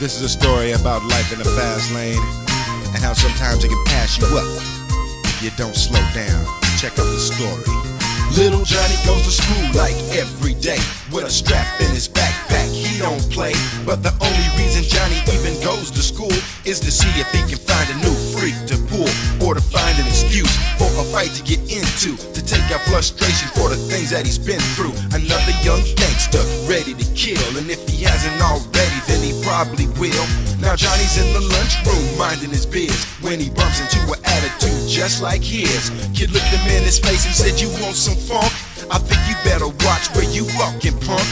This is a story about life in the fast lane and how sometimes it can pass you up if you don't slow down. Check out the story. Little Johnny goes to school like every day with a strap in his backpack. Don't play, but the only reason Johnny even goes to school is to see if he can find a new freak to pull or to find an excuse for a fight to get into, to take out frustration for the things that he's been through. Another young gangster ready to kill, and if he hasn't already, then he probably will. Now Johnny's in the lunchroom minding his biz when he bumps into an attitude just like his. Kid looked him in his face and said, "You want some funk? I think you better watch where you walking, punk."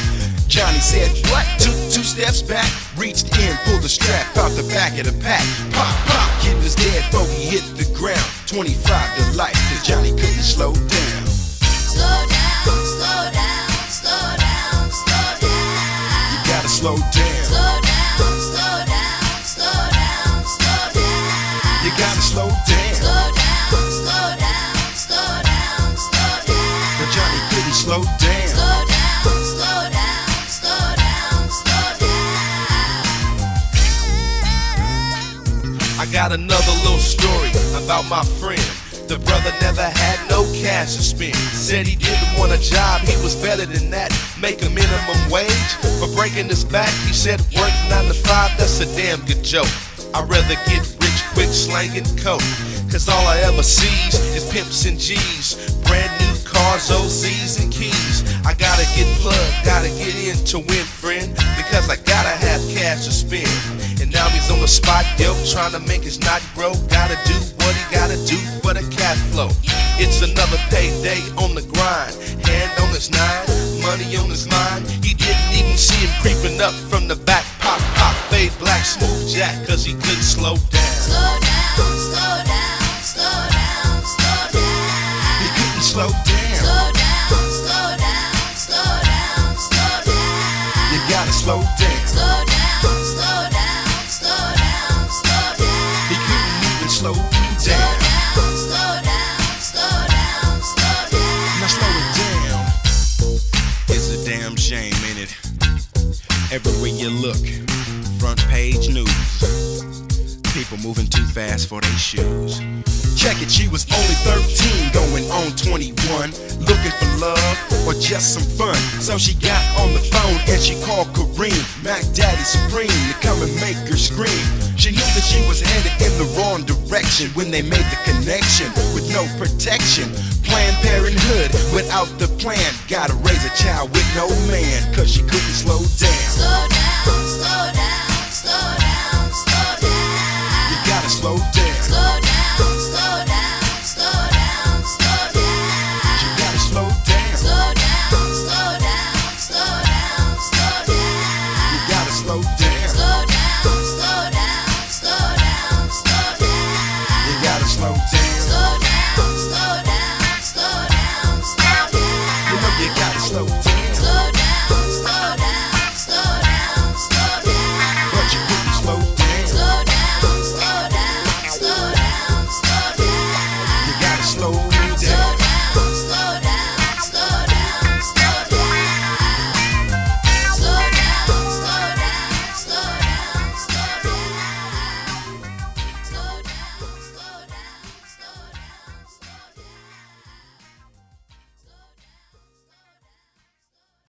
Johnny said, What? Took two steps back, reached in, pulled the strap out the back of the pack. Pop, pop, kid was dead before he hit the ground. 25 to life, cause Johnny couldn't slow down. Slow down, slow down, slow down, slow down. You gotta slow down. Slow down, slow down, slow down, slow down. You gotta slow down. Slow down, slow down, slow down, slow down. But Johnny couldn't slow down. Slow I got another little story about my friend. The brother never had no cash to spend. Said he didn't want a job, he was better than that. Make a minimum wage for breaking his back. He said work nine to five, that's a damn good joke. I'd rather get rich quick slanging coke. Cause all I ever sees is pimps and G's. Brand cars, OZs and keys. I gotta get plugged, gotta get in to win, friend. Because I gotta have cash to spend. And now he's on the spot, yo, trying to make his knot grow. Gotta do what he gotta do for the cash flow. It's another payday on the grind. Hand on his nine, money on his mind. He didn't even see him creeping up from the back. Pop, pop, fade black, smooth jack, cause he couldn't slow down. Slow down, slow down, slow down, slow down. He couldn't slow down. Damn shame, ain't it? Everywhere you look, front page news. People moving too fast for their shoes. Check it, she was only 13, going on 21. Looking for love or just some fun. So she got on the phone and she called Kareem, Mac Daddy Supreme, to come and make her scream. She knew that she was headed in when they made the connection with no protection. Planned Parenthood without the plan. Gotta raise a child with no man, cause she couldn't slow down. Slow down, slow down, slow down.